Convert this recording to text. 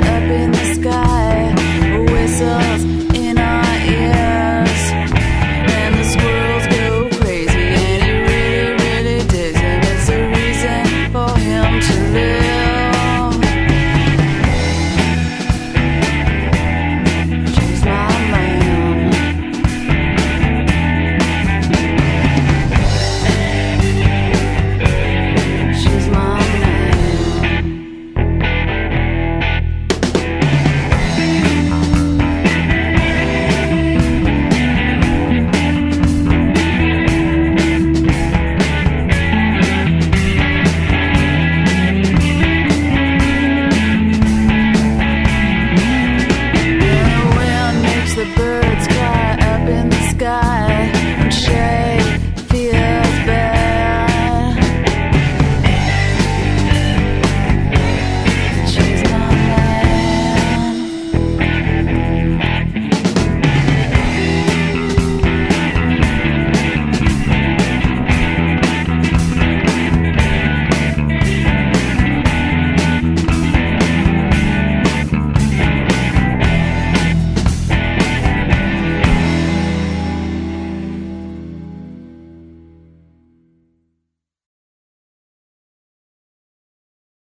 up in